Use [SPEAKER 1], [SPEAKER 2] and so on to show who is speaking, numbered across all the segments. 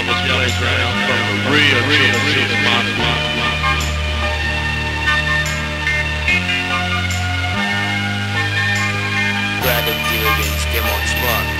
[SPEAKER 1] devil's playground from the real, mafia.
[SPEAKER 2] Glad to deal against them on smart,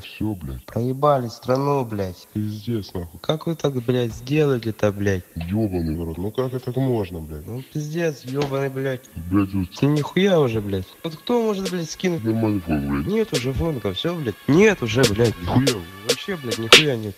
[SPEAKER 3] все, блядь.
[SPEAKER 4] Проебали страну, блядь.
[SPEAKER 3] Пиздец, нахуй.
[SPEAKER 4] Как вы так, блядь, сделали-то, блядь?
[SPEAKER 3] Ёбаный в ну как это так можно, блядь?
[SPEAKER 4] Ну пиздец, ёбаный, блядь.
[SPEAKER 3] Блядь, вот.
[SPEAKER 4] Ты нихуя уже, блядь. Вот кто может, блядь, скинуть?
[SPEAKER 3] Нормальный фон, блядь.
[SPEAKER 4] Нет уже фонка, все, блядь. Нет уже, блядь.
[SPEAKER 3] Нихуя.
[SPEAKER 4] Вообще, блядь, нихуя нет.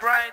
[SPEAKER 5] bright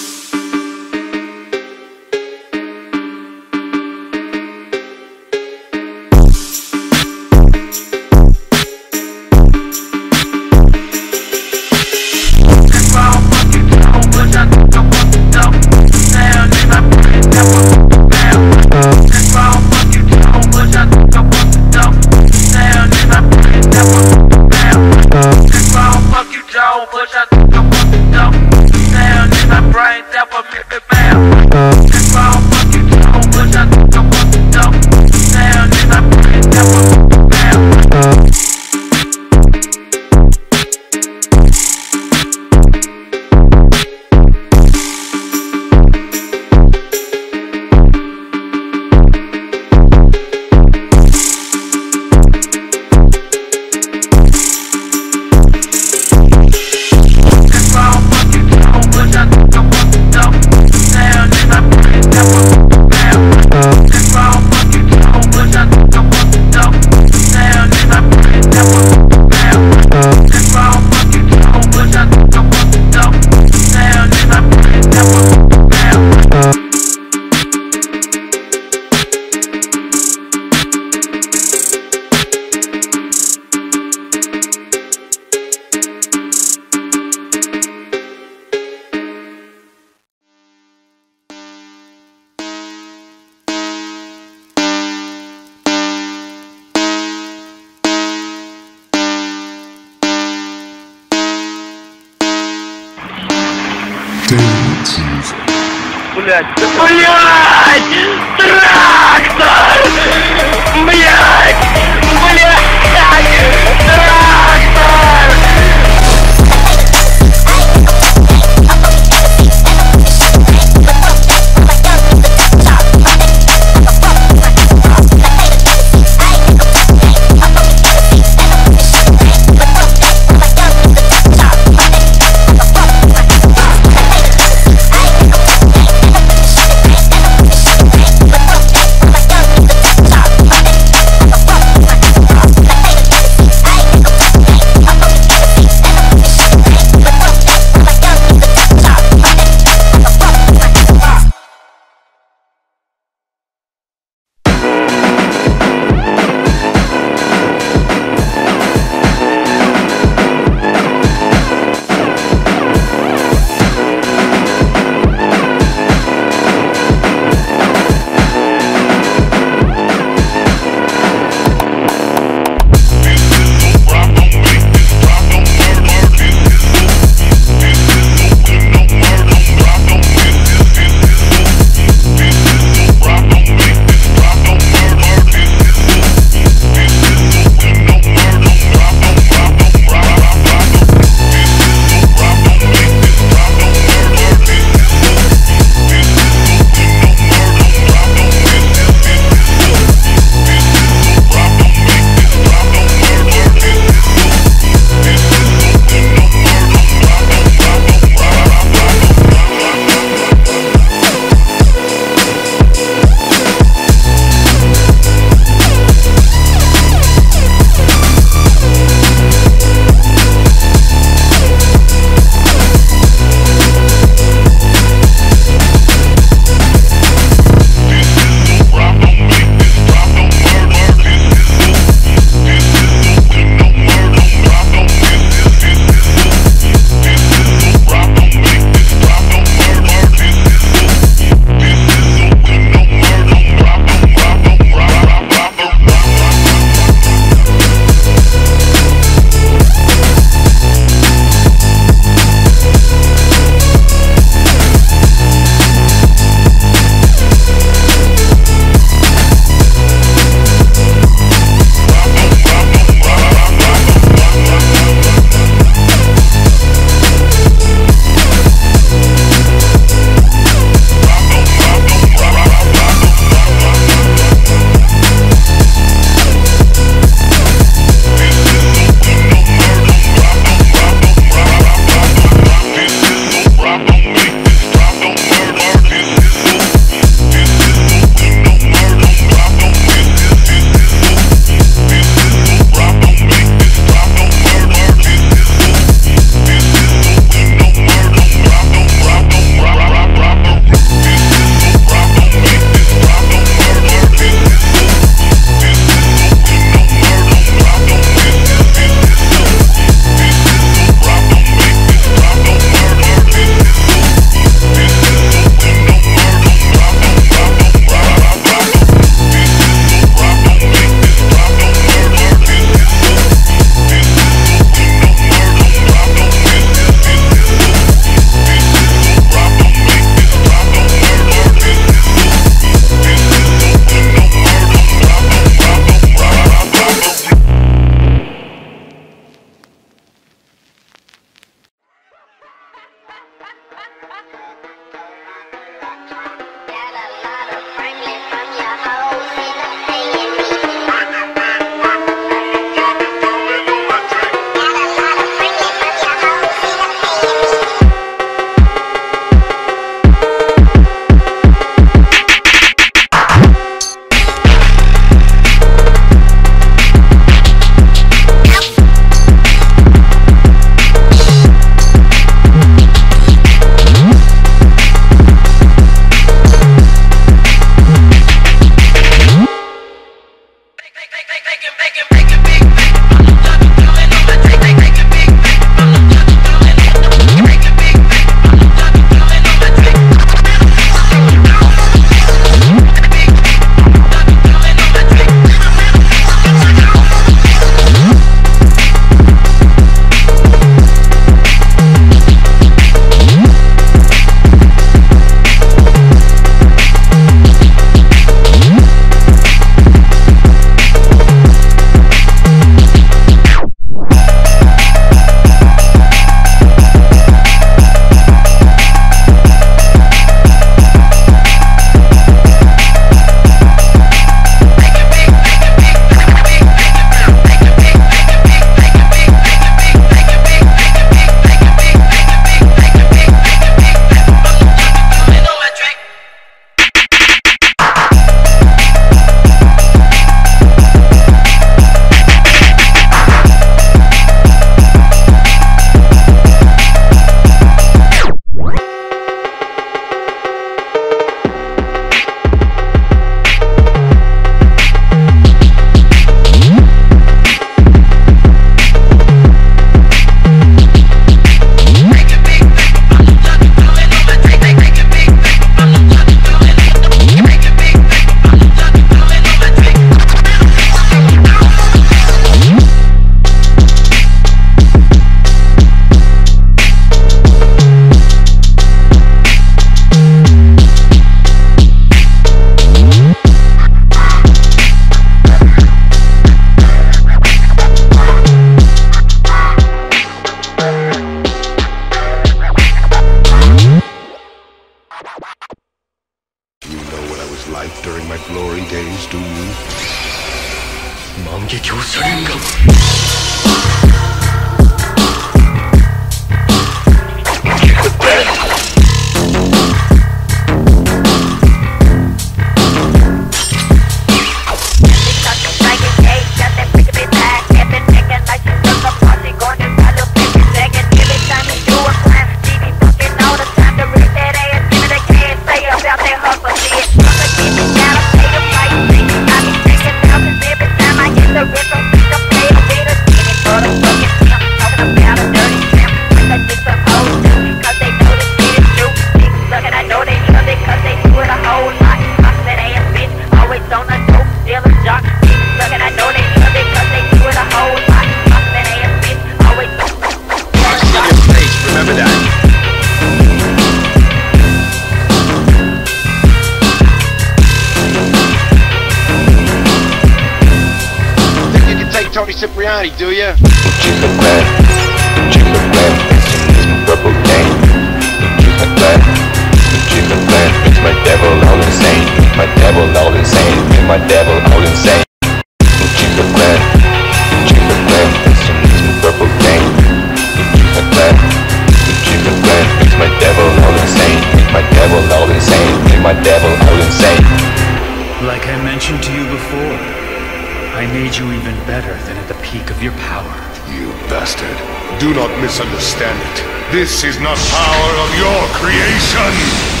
[SPEAKER 5] bastard. Do not misunderstand it. This is not power of your creation!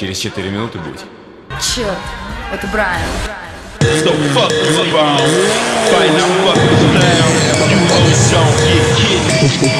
[SPEAKER 6] Через 4 минуты будет.
[SPEAKER 7] Черт, это Брайан.
[SPEAKER 8] So fuck around, fight, I'm fucking down. You hoes don't get
[SPEAKER 9] kidding.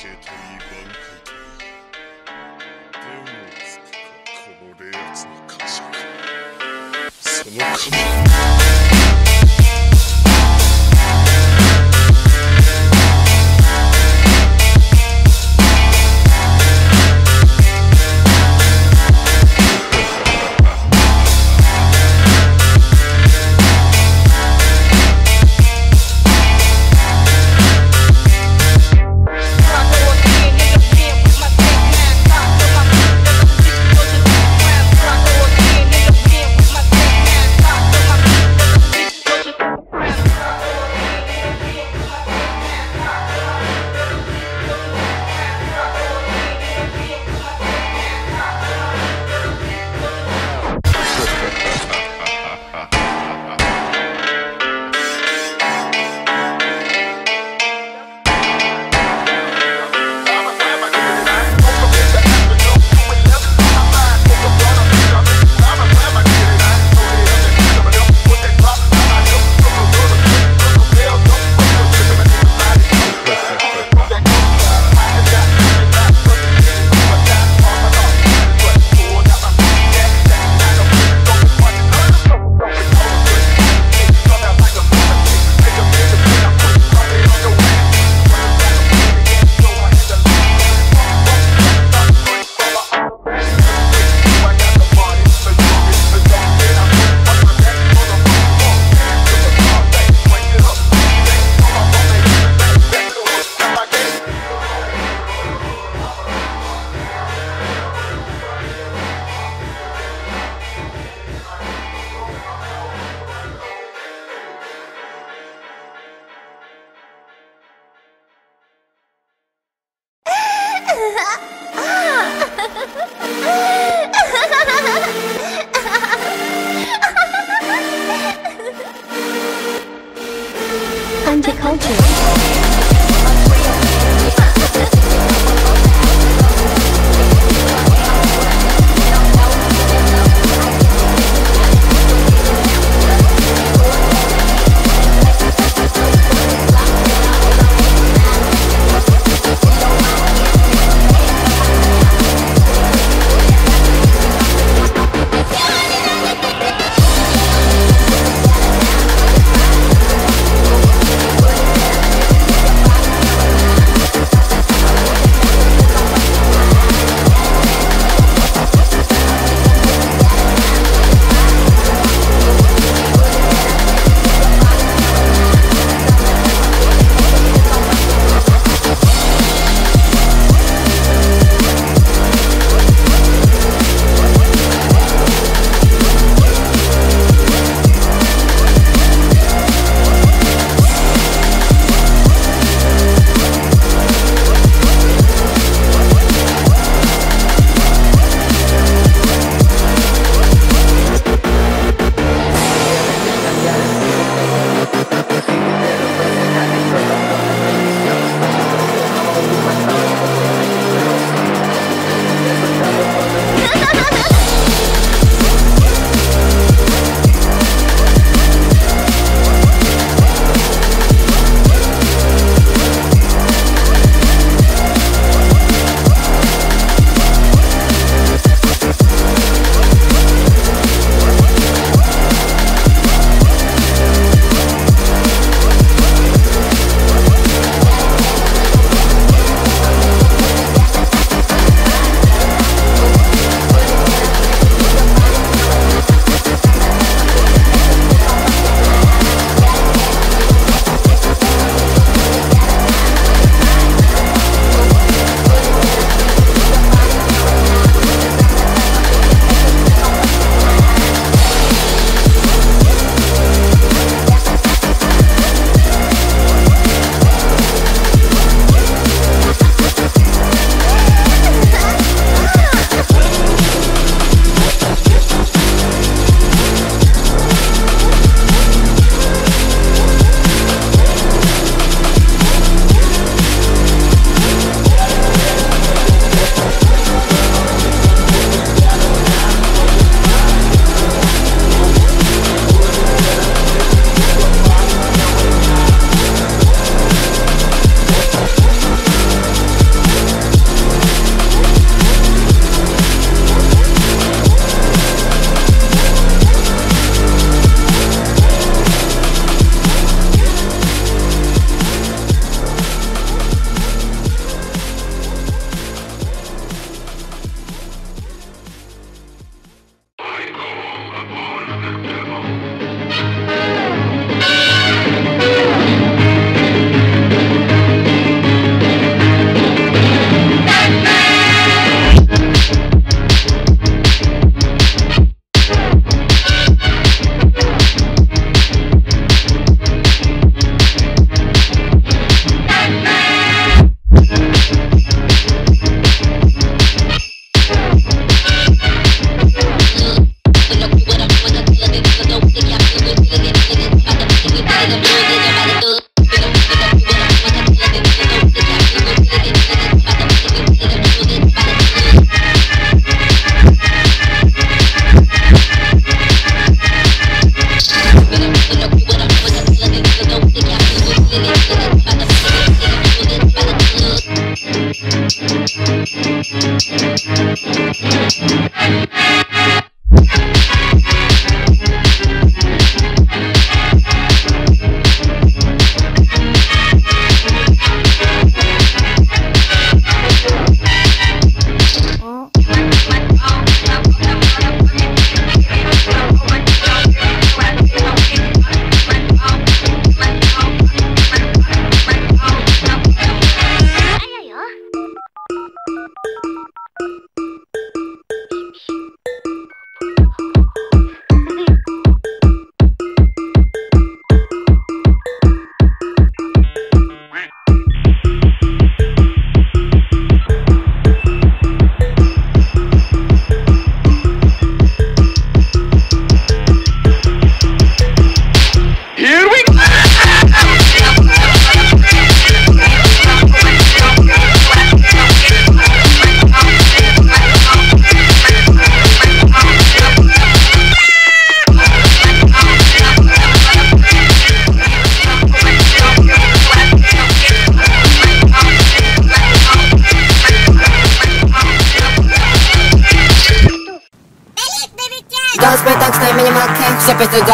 [SPEAKER 5] といい挽回といい手をつくかこの冷圧の感触その感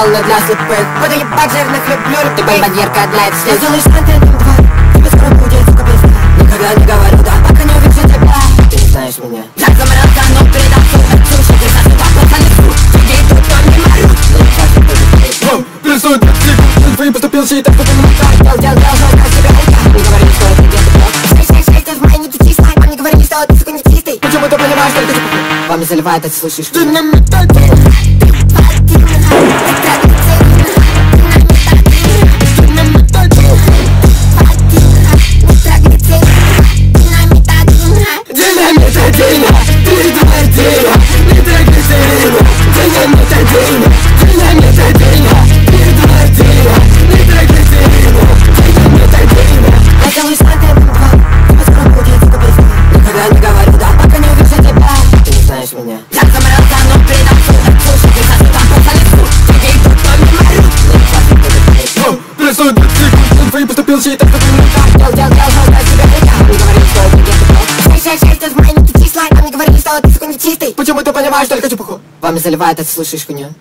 [SPEAKER 10] сделано для слепых Буду ебать жирных, люблю любых Ты бомбоньерка одна из всех Я сделаю шпантеном два Тебе скоро будет, сука, пизда Никогда не говорю да, пока не увижу тебя Ты не знаешь меня Я
[SPEAKER 11] замрел, да, ну передо мной Хочу, что ты сразу
[SPEAKER 10] так вот занесу Люди идут, но не морют Но не факт, кто же здесь Бум,
[SPEAKER 11] рисует на психу Ты поступил, считай, что ты на муках
[SPEAKER 10] Дел, дел, дел, жалко себя уйти Не говори, что это где-то плохо Встречай, шесть, в мае не ты чистая А мне говори, что ты, сука, не чистый
[SPEAKER 11] Почему ты понимаешь, что ты
[SPEAKER 10] Вам заливает, а ты слышишь
[SPEAKER 12] Ты намекай, там заливает, а это слышишь хуйню.